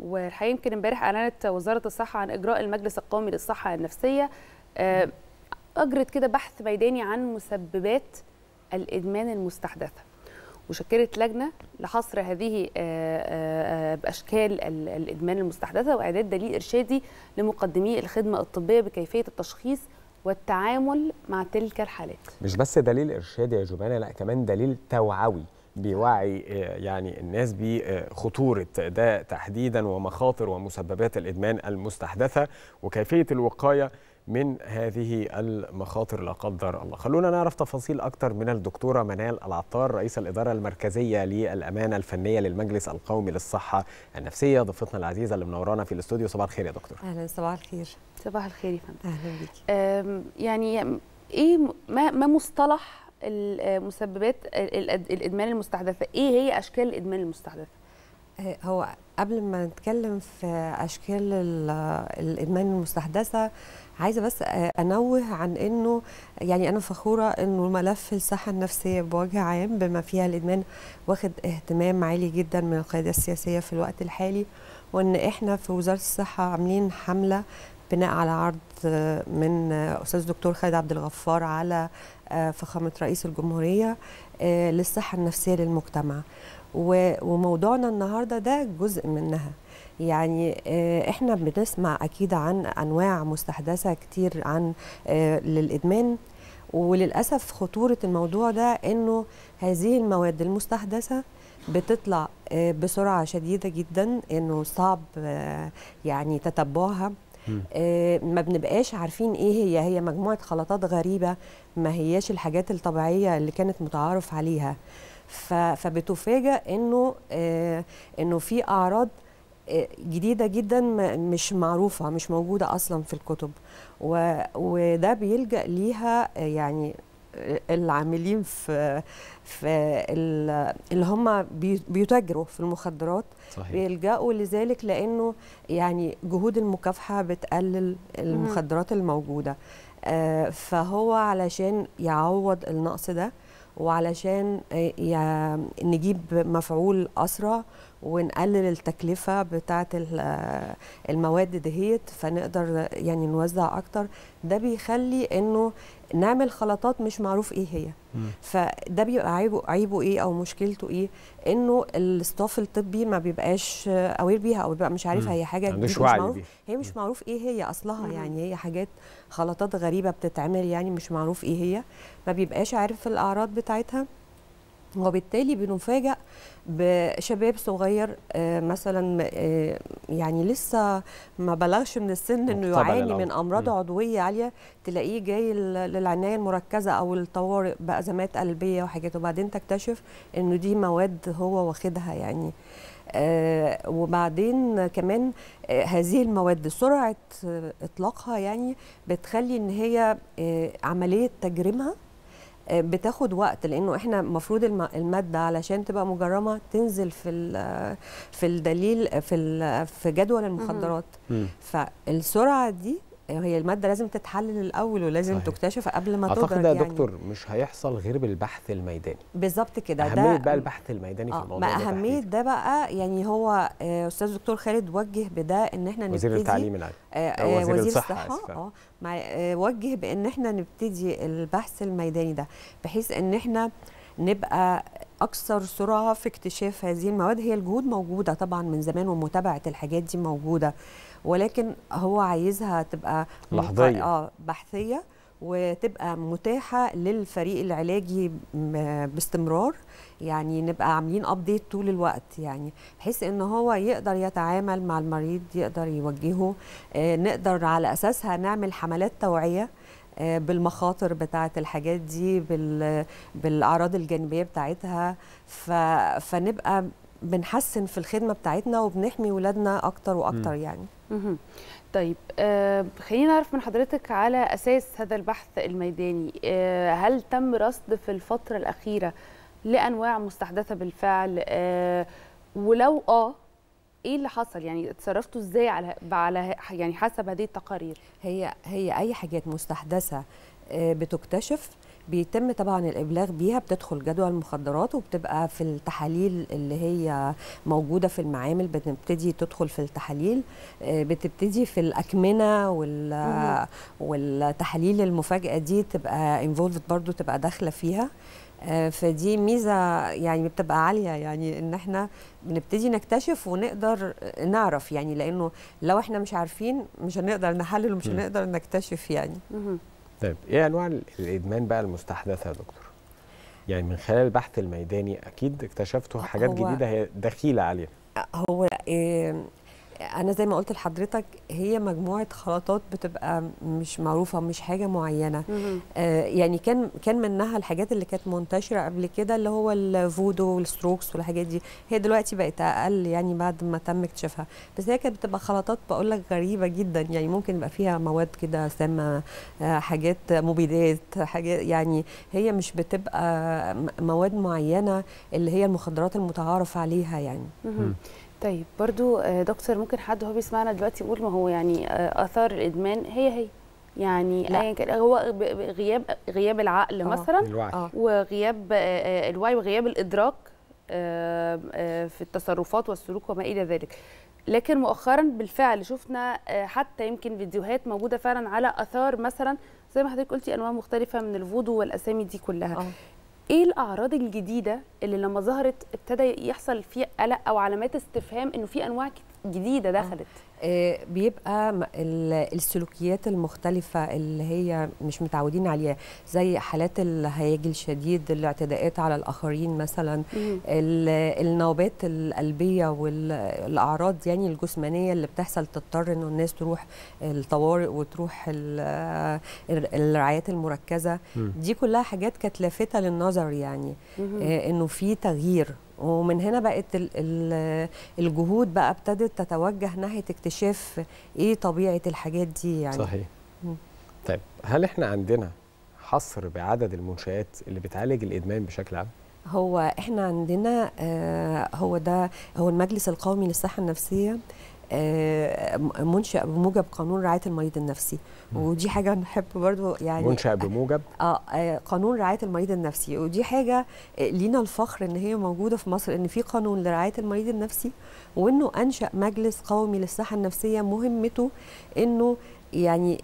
والحقيقة يمكن امبارح أعلنت وزارة الصحة عن إجراء المجلس القومي للصحة النفسية آه، أجرت كده بحث ميداني عن مسببات الإدمان المستحدثة وشكلت لجنة لحصر هذه آه، آه، بأشكال ال- الإدمان المستحدثة وإعداد دليل إرشادي لمقدمي الخدمة الطبية بكيفية التشخيص والتعامل مع تلك الحالات. مش بس دليل إرشادي يا جمانه لا كمان دليل توعوي. بيوعي آه، يعني الناس بخطورة ده تحديدا ومخاطر ومسببات الإدمان المستحدثة وكيفية الوقاية من هذه المخاطر لا قدر الله. خلونا نعرف تفاصيل أكتر من الدكتورة منال العطار رئيس الإدارة المركزية للأمانة الفنية للمجلس القومي للصحة النفسية. ضيفتنا العزيزة اللي منورانا في الاستوديو صباح الخير يا دكتور. أهلا صباح الخير. صباح الخير يا فندم. أهلا بيكي يعني إيه ما ما مصطلح المسببات ال- ال- الإدمان المستحدثة. إيه هي أشكال الإدمان المستحدثة؟ آه، هو قبل ما نتكلم في أشكال ال- الإدمان المستحدثة عايزة بس آه، أنوه عن إنه يعني أنا فخورة إنه ملف الصحة النفسية بوجه عام بما فيها الإدمان واخد اهتمام عالي جدا من القياده السياسية في الوقت الحالي وإن إحنا في وزارة الصحة عاملين حملة بناء على عرض من أستاذ دكتور خالد عبد الغفار على آه، فخامة رئيس الجمهورية آه، للصحة النفسية للمجتمع. وموضوعنا النهارده ده جزء منها. يعني آه، إحنا بنسمع أكيد عن أنواع مستحدثة كتير عن للإدمان. وللأسف خطورة الموضوع ده إنه هذه المواد المستحدثة بتطلع بسرعة شديدة جدا إنه صعب يعني تتبعها. ما بنبقاش عارفين إيه هي. هي مجموعة خلطات غريبة ما هياش الحاجات الطبيعية اللي كانت متعارف عليها. ف- فبتفاجأ انه آه، انه في اعراض آه، جديدة جدا مش معروفة مش موجودة أصلا في الكتب. وده بيلجأ ليها آه، يعني آه، العاملين في في ال- اللي هم بي- بيتاجروا في المخدرات صحيح. بيلجأوا لذلك لأنه يعني جهود المكافحة بتقلل المخدرات الموجودة. آه، فهو علشان يعوض النقص ده وعلشان آه، نجيب مفعول أسرع ونقلل التكلفة بتاعة ال- المواد دهيت فنقدر يعني نوزع أكتر ده بيخلي إنه نعمل خلطات مش معروف إيه هي مم. فده بيبقى عيبه عيبه إيه أو مشكلته إيه إنه الاستاف الطبي ما بيبقاش اوير بيها أو بيبقى مش عارفها مم. هي جديدة، مش معروف بيها. هي مش معروف إيه هي أصلها مم. يعني هي حاجات خلطات غريبة بتتعمل يعني مش معروف إيه هي ما بيبقاش عارف الأعراض بتاعتها وبالتالي بنفاجأ بشباب صغير آه، مثلا آه، يعني لسه ما بلغش من السن إنه يعاني. من أمراض. عضوية عالية تلاقيه جاي للعناية المركزة أو الطوارئ بازمات قلبية وحاجات وبعدين تكتشف إنه دي مواد هو واخدها يعني آه وبعدين كمان آه هذه المواد سرعة آه إطلاقها يعني بتخلي إن هي عملية تجريمها بتاخد وقت لأنه إحنا المفروض الم- المادة علشان تبقى مجرمة تنزل في ال- في الدليل في ال- في جدول المخدرات. فالسرعة دي هي المادة لازم تتحلل الأول ولازم صحيح. تكتشف قبل ما أعتقد تدرج يا يعني دكتور مش هيحصل غير بالبحث الميداني بالظبط كده أهمية ده بقى البحث الميداني في آه، الموضوع ما أهمية. ده بقى يعني هو آه، أستاذ دكتور خالد وجه بده إن إحنا وزير نبتدي التعليم العالي آه، آه، وزير وزير الصحة آسفة. آه مع آه، وجه بإن إحنا نبتدي البحث الميداني ده بحيث إن إحنا نبقى أكثر سرعه في اكتشاف هذه المواد هي الجهود موجودة طبعا من زمان ومتابعة الحاجات دي موجودة ولكن هو عايزها تبقى لحظية. آه بحثية وتبقى متاحة للفريق العلاجي باستمرار. يعني نبقى عاملين ابديت طول الوقت. يعني بحيث إن هو يقدر يتعامل مع المريض يقدر يوجهه. آه، نقدر على أساسها نعمل حملات توعية آه، بالمخاطر بتاعة الحاجات دي بال- بالأعراض الجانبية بتاعتها. ف... فنبقى بنحسن في الخدمة بتاعتنا وبنحمي ولادنا أكتر وأكتر يعني. مهم. طيب آه خلينا نعرف من حضرتك على أساس هذا البحث الميداني. آه هل تم رصد في الفترة الأخيرة لأنواع مستحدثة بالفعل؟ آه ولو آه إيه اللي حصل؟ يعني اتصرفتوا إزاي على على يعني حسب هذه التقارير؟ هي هي أي حاجات مستحدثة آه، بتكتشف بيتم طبعا الإبلاغ بيها بتدخل جدول المخدرات وبتبقى في التحاليل اللي هي موجودة في المعامل بتبتدي تدخل في التحاليل آه، بتبتدي في الأكمنة وال. والتحاليل المفاجئة دي تبقى انفولفد برضو تبقى داخلة فيها آه، فدي ميزة يعني بتبقى عالية يعني إن إحنا بنبتدي نكتشف ونقدر نعرف يعني لأنه لو إحنا مش عارفين مش هنقدر نحلل ومش. هنقدر نكتشف يعني. طيب إيه أنواع ال- الإدمان بقى المستحدثة يا دكتور؟ يعني من خلال البحث الميداني أكيد اكتشفتوا حاجات هو- جديدة هي دخيلة علينا. هو إيه أنا زي ما قلت لحضرتك هي مجموعة خلطات بتبقى مش معروفة مش حاجة معينة. آه، يعني كان كان منها الحاجات اللي كانت منتشرة قبل كده اللي هو الفودو والستروكس والحاجات دي. هي دلوقتي بقت أقل يعني بعد ما تم اكتشافها. بس هي كانت بتبقى خلطات بقول لك غريبة جدا. يعني ممكن يبقى فيها مواد كده سامه آه، حاجات مبيدات حاجات يعني هي مش بتبقى مواد معينة اللي هي المخدرات المتعارف عليها يعني. طيب برضو آه، دكتور ممكن حد هو بيسمعنا دلوقتي يقول ما هو يعني آه، آثار الإدمان هي هي. يعني لا. ايا كان هو غياب غياب العقل آه. مثلا الوعي. آه. وغياب آه، آه، الوعي وغياب الإدراك في التصرفات والسلوك وما إلى ذلك. لكن مؤخرا بالفعل شفنا حتى يمكن فيديوهات موجودة فعلا على آثار مثلا زي ما حضرتك قلتي أنواع مختلفة من الفودو والأسامي دي كلها. آه. إيه الاعراض الجديده اللي لما ظهرت ابتدى يحصل فيه قلق أو علامات استفهام انه في انواع جديده دخلت؟ بيبقى م- ال- السلوكيات المختلفة اللي هي مش متعودين عليها زي حالات الهياج الشديد الاعتداءات على الآخرين مثلا النوبات القلبية والأعراض يعني الجسمانية اللي بتحصل تضطر إنه الناس تروح الطوارئ وتروح ال- ال- الرعايات المركزة. دي كلها حاجات كانت لافتة للنظر يعني. آه، إنه في تغيير ومن هنا بقت ال- ال- الجهود بقى ابتدت تتوجه ناحية اكتشاف إيه طبيعة الحاجات دي يعني. صحيح. مم. طيب هل إحنا عندنا حصر بعدد المنشآت اللي بتعالج الإدمان بشكل عام؟ هو إحنا عندنا آه، هو ده هو المجلس القومي للصحة النفسية آه، م- منشأ بموجب قانون رعاية المريض النفسي. ودي حاجة نحب برضو يعني منشأ بموجب؟ آه آه، قانون رعاية المريض النفسي. ودي حاجة آه، لينا الفخر إن هي موجودة في مصر إن في قانون لرعاية المريض النفسي وإنه أنشأ مجلس قومي للصحة النفسية مهمته إنه يعني آه،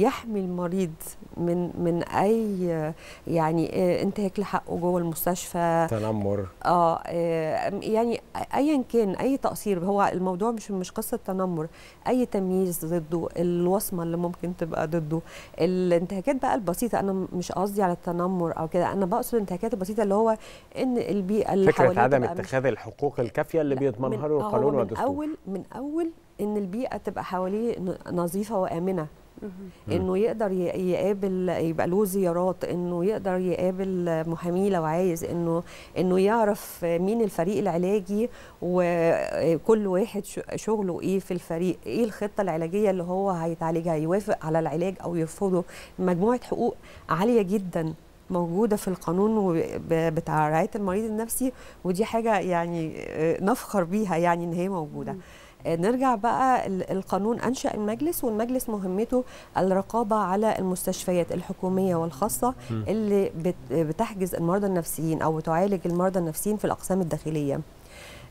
يحمي المريض من من أي يعني آه، انتهاك لحقه جوه المستشفى. تنمر. آه آه، يعني ايا كان أي تقصير هو الموضوع مش مش قصة تنمر. أي تمييز ضده الوصمة اللي ممكن تبقى ضده الانتهاكات بقى البسيطة أنا مش قصدي على التنمر أو كده أنا بقصد الانتهاكات البسيطة اللي هو إن البيئة اللي فكرة حواليه عدم اتخاذ الحقوق الكافية اللي بيضمنها من- له القانون هو من والدستور. أول من أول إن البيئة تبقى حواليه نظيفة وآمنة. إنه يقدر يقابل يبقى له زيارات إنه يقدر يقابل محاميه لو عايز إنه إنه يعرف مين الفريق العلاجي وكل واحد شغله إيه في الفريق إيه الخطة العلاجية اللي هو هيتعالجها يوافق على العلاج أو يرفضه. مجموعة حقوق عالية جدا موجودة في القانون بتاع رعاية المريض النفسي ودي حاجة يعني آه، نفخر بيها يعني إن هي موجودة. نرجع بقى ال- القانون أنشأ المجلس والمجلس مهمته الرقابة على المستشفيات الحكومية والخاصة مم. اللي بت- بتحجز المرضى النفسيين أو بتعالج المرضى النفسيين في الأقسام الداخلية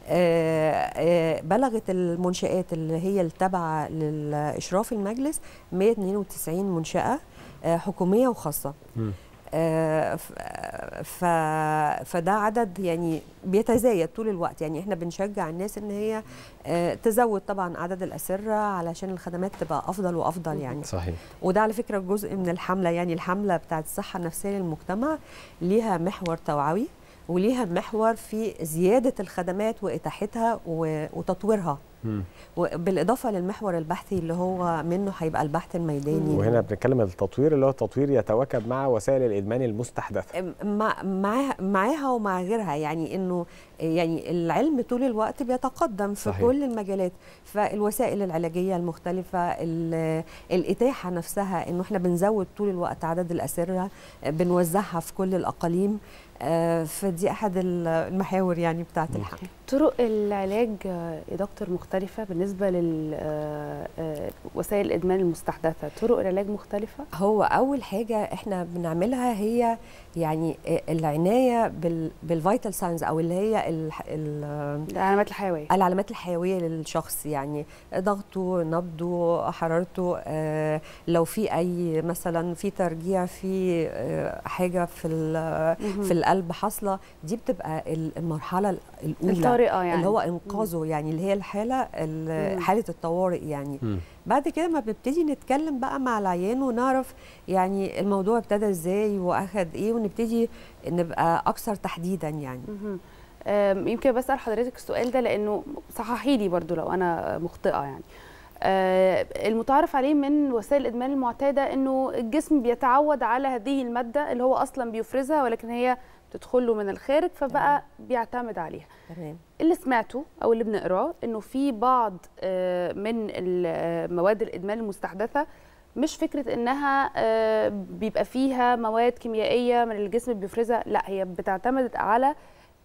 آه، آه، بلغت المنشآت اللي هي التابعة للإشراف المجلس 192 منشأة آه، حكومية وخاصة مم. آه،. فده عدد يعني بيتزايد طول الوقت. يعني إحنا بنشجع الناس إن هي آه، تزود طبعا عدد الأسرة علشان الخدمات تبقى أفضل وأفضل يعني. صحيح. وده على فكرة جزء من الحملة. يعني الحملة بتاعت الصحة النفسية للمجتمع ليها محور توعوي وليها محور في زيادة الخدمات وإتاحتها و- وتطويرها. مم. وبالإضافة للمحور البحثي اللي هو منه هيبقى البحث الميداني. وهنا بنتكلم التطوير اللي هو تطوير يتواكب مع وسائل الإدمان المستحدثة. مع معاها ومع غيرها. يعني إنه يعني العلم طول الوقت بيتقدم في صحيح. كل المجالات. فالوسائل العلاجية المختلفة ال- الإتاحة نفسها إنه إحنا بنزود طول الوقت عدد الأسرة بنوزعها في كل الأقاليم آه، فدي أحد المحاور يعني بتاعت الحمل طرق العلاج آه، يا دكتور مختلفة بالنسبة لوسائل الإدمان المستحدثة طرق العلاج مختلفة؟ هو أول حاجة إحنا بنعملها هي يعني العناية بال بال vital signs أو اللي هي ال ال العلامات الحيوية العلامات الحيوية للشخص يعني ضغطه نبضه حرارته آه، لو في أي مثلا في ترجيع في آه، حاجة في. في القلب حاصلة دي بتبقى ال- المرحلة الطريقة يعني اللي هو إنقاذه يعني اللي هي الحالة ال- مم. حالة الطوارئ يعني مم. بعد كده ما بنبتدي نتكلم بقى مع العيان ونعرف يعني الموضوع ابتدى إزاي وأخد إيه ونبتدي نبقى أكثر تحديدا يعني. آم، يمكن بسأل حضرتك السؤال ده لأنه صححي لي برضو لو أنا مخطئة يعني آه، المتعارف عليه من وسائل الإدمان المعتادة إنه الجسم بيتعود على هذه المادة اللي هو أصلا بيفرزها ولكن هي بتدخل له من الخارج فبقى بيعتمد عليها. تمام. اللي سمعته أو اللي بنقراه إنه في بعض آه، من آه، مواد الإدمان المستحدثة مش فكرة إنها آه، بيبقى فيها مواد كيميائية من الجسم بيفرزها لا هي بتعتمد على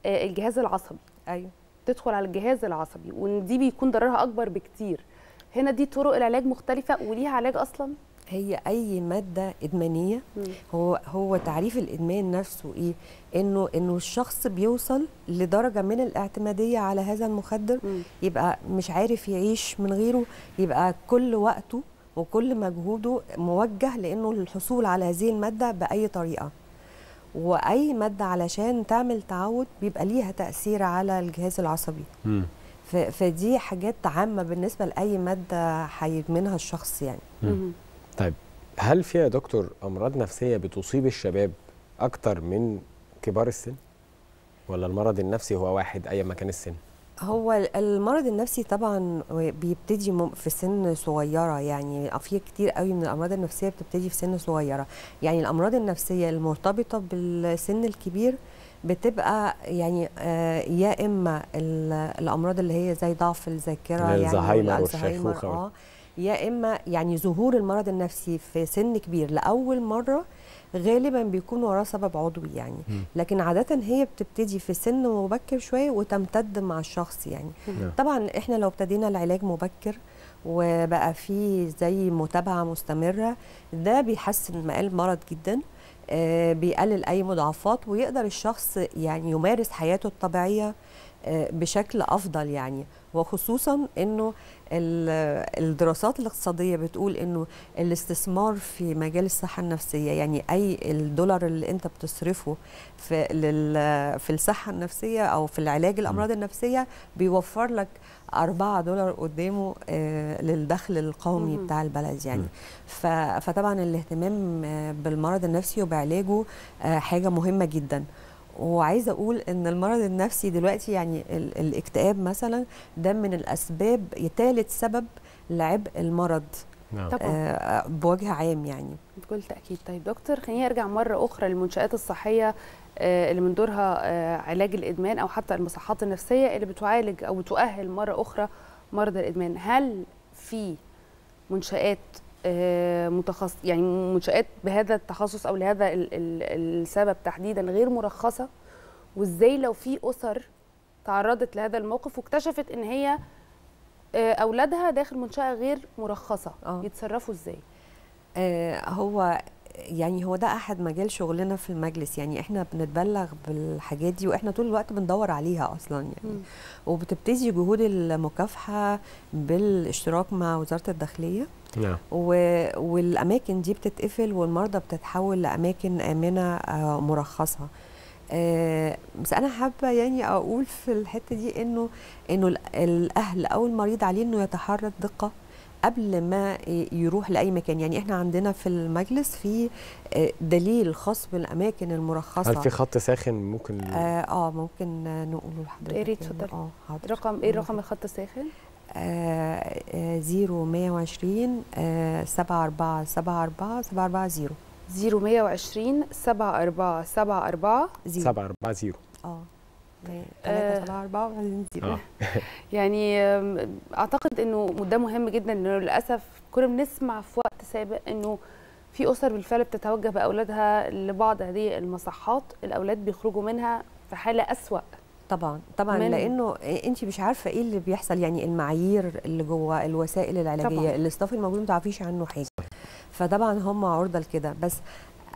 الجهاز العصبي. أيوه. تدخل على الجهاز العصبي وإن دي بيكون ضررها أكبر بكتير. هنا دي طرق العلاج مختلفة وليها علاج أصلا؟ هي أي مادة إدمانية. هو هو تعريف الإدمان نفسه إيه إنه إنه الشخص بيوصل لدرجة من الاعتمادية على هذا المخدر. يبقى مش عارف يعيش من غيره يبقى كل وقته وكل مجهوده موجه لإنه الحصول على هذه المادة بأي طريقة وأي مادة علشان تعمل تعود بيبقى ليها تأثير على الجهاز العصبي فدي حاجات عامة بالنسبة لأي مادة هيدمنها الشخص يعني. طيب هل في يا دكتور أمراض نفسية بتصيب الشباب أكتر من كبار السن؟ ولا المرض النفسي هو واحد ايا ما كان السن؟ هو المرض النفسي طبعا بيبتدي في سن صغيرة يعني في كتير قوي من الأمراض النفسية بتبتدي في سن صغيرة. يعني الأمراض النفسية المرتبطة بالسن الكبير بتبقى يعني آه، يا إما ال- الأمراض اللي هي زي ضعف الذاكرة يعني الزهايمر والألزهايمر، والشيخوخة وال- آه يا إما يعني ظهور المرض النفسي في سن كبير لأول مرة غالبا بيكون وراه سبب عضوي يعني. لكن عادة هي بتبتدي في سن مبكر شوية وتمتد مع الشخص يعني. طبعا إحنا لو ابتدينا العلاج مبكر وبقى فيه زي متابعة مستمرة ده بيحسن مقال المرض جدا آه، بيقلل أي مضاعفات ويقدر الشخص يعني يمارس حياته الطبيعية بشكل أفضل يعني. وخصوصا إنه ال- الدراسات الاقتصادية بتقول إنه الاستثمار في مجال الصحة النفسية يعني أي الدولار اللي أنت بتصرفه في لل- في الصحة النفسية أو في العلاج الأمراض النفسية بيوفر لك 4 دولار قدامه آه، للدخل القومي. بتاع البلد يعني. فطبعا الاهتمام آه، بالمرض النفسي وبعلاجه آه، حاجة مهمة جدا. وعايزة أقول إن المرض النفسي دلوقتي يعني ال- الاكتئاب مثلا ده من الأسباب ثالث سبب لعبء المرض نعم. آه، بوجه عام يعني. بكل تأكيد. طيب دكتور خليني أرجع مرة أخرى للمنشآت الصحية آه، اللي من دورها آه، علاج الإدمان أو حتى المصحات النفسية اللي بتعالج أو بتؤهل مرة أخرى مرضى الإدمان. هل في منشآت آه، متخصص يعني منشآت بهذا التخصص أو لهذا ال- ال- السبب تحديدا غير مرخصة وإزاي لو في أسر تعرضت لهذا الموقف واكتشفت إن هي آه، أولادها داخل منشأة غير مرخصة آه. يتصرفوا إزاي؟ آه، هو يعني هو ده أحد مجال شغلنا في المجلس يعني إحنا بنتبلغ بالحاجات دي وإحنا طول الوقت بندور عليها أصلا يعني. مم. وبتبتدي جهود المكافحة بالاشتراك مع وزارة الداخلية. نعم. و- والأماكن دي بتتقفل والمرضى بتتحول لأماكن آمنة آه، مرخصة. آه، بس أنا حابة يعني أقول في الحتة دي إنه إنه ال- الأهل أو المريض عليه إنه يتحرى الدقه قبل ما يروح لأي مكان يعني إحنا عندنا في المجلس في آه، دليل خاص بالأماكن المرخصة هل في خط ساخن ممكن آه, آه ممكن نقوله لحضرتك يا ريت يعني. اتفضلي. آه حاضر رقم إيه رقم الخط الساخن؟ آه، zero مية وعشرين آه، سبعة أربعة سبعة أربعة سبعة أربعة زيرو 0120 74 74 zero 740 آه آه. ثلاثة سبعة أربعة وبعدين zero. آه. يعني آم، أعتقد إنه ده مهم جدا إنه للأسف كنا بنسمع في وقت سابق إنه في أسر بالفعل بتتوجه بأولادها لبعض هذه المصحات الأولاد بيخرجوا منها في حالة أسوأ. طبعا طبعا من- لأنه انت مش عارفة إيه اللي بيحصل يعني المعايير اللي جوه الوسائل العلاجية. الاستاف الموجود ما تعرفيش عنه حاجة. فطبعا هم عرضة لكده. بس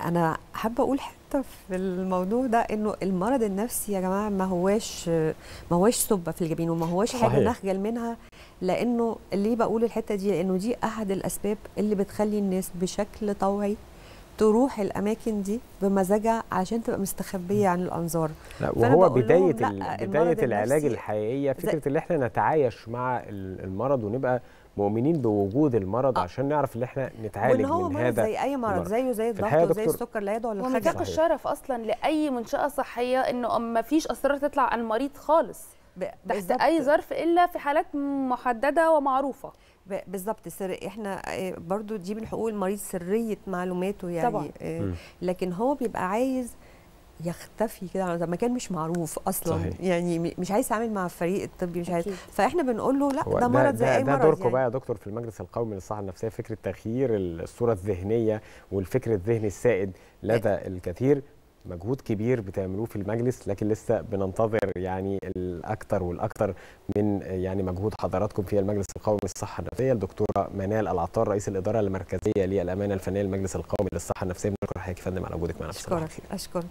أنا حابة أقول حتة في الموضوع ده إنه المرض النفسي يا جماعة ما هواش ما هواش سبه في الجبين وما هواش حاجة. نخجل منها لأنه ليه بقول الحتة دي لأنه دي أحد الأسباب اللي بتخلي الناس بشكل طوعي تروح الأماكن دي بمزاجها عشان تبقى مستخبية عن الأنظار لا وهو بداية لأ، بداية العلاج الحقيقية فكرة إن إحنا نتعايش مع ال- المرض ونبقى مؤمنين بوجود المرض آه. عشان نعرف إن إحنا نتعالج وإن هو من مرض هذا زي أي مرض. زيه زي الضغط وزي السكر لا يدعو للخجل صحيح. الشرف أصلا لأي منشأة صحية إنه ما فيش أسرار تطلع عن المريض خالص تحت. أي ظرف إلا في حالات محددة ومعروفة بالظبط سر إحنا آه، برضو دي من حقوق المريض سرية معلوماته يعني طبعاً. آه،. لكن هو بيبقى عايز يختفي كده عن مكان مش معروف أصلا. صحيح. يعني مش عايز يتعامل مع الفريق الطبي مش عايز. فإحنا بنقول له لأ ده مرض زي ده, أي ده مرض دوركم يعني. بقى يا دكتور في المجلس القومي للصحة النفسية فكرة تغيير الصورة الذهنية والفكر الذهني السائد لدى الكثير. مجهود كبير بتعملوه في المجلس لكن لسه بننتظر يعني الاكثر والاكثر من يعني مجهود حضراتكم في المجلس القومي للصحة النفسية. الدكتورة منال العطار رئيس الإدارة المركزية للأمانة الفنية للمجلس القومي للصحة النفسية. بنشكر حضرتك يا فندم على وجودك معنا. أشكرك. أشكرك.